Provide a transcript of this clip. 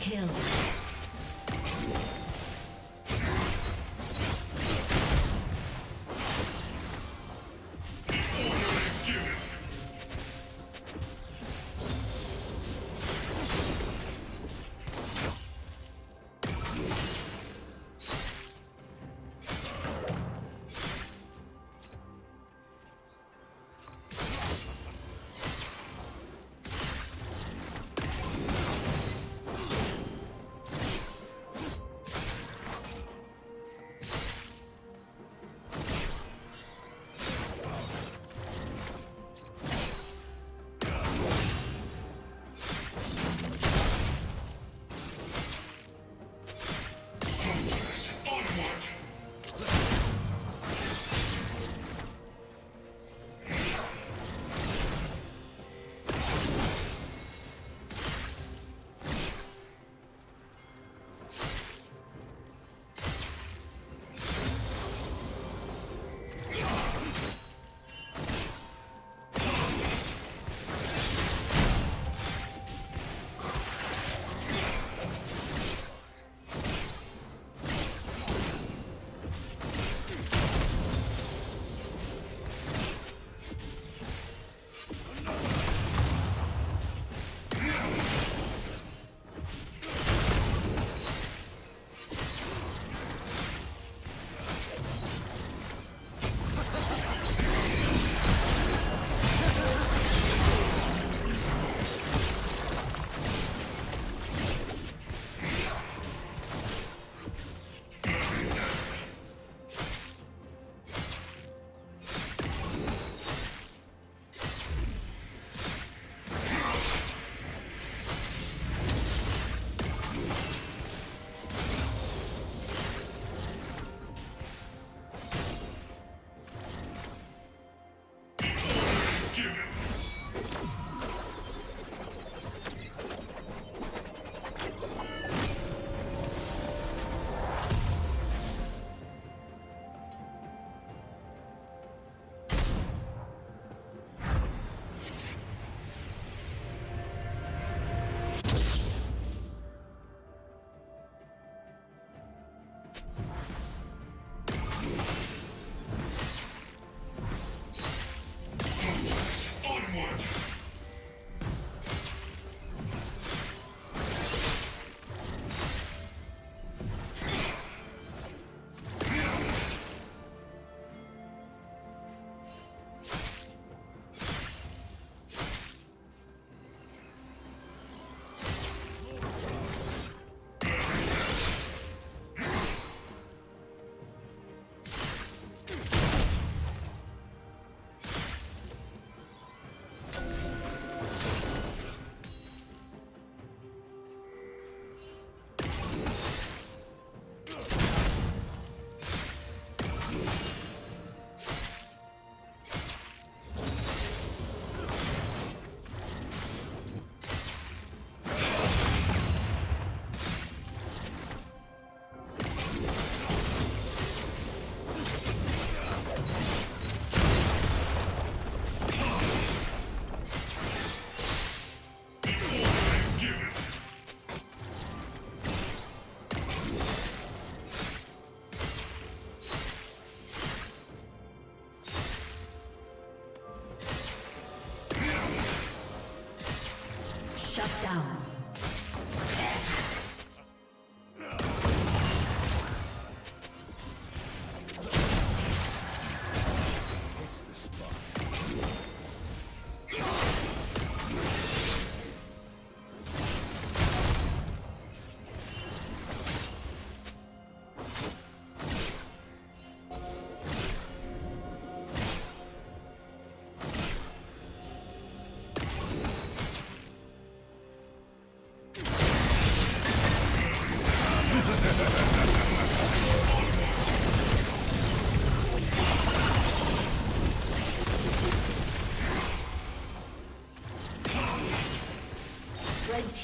Kill. Give me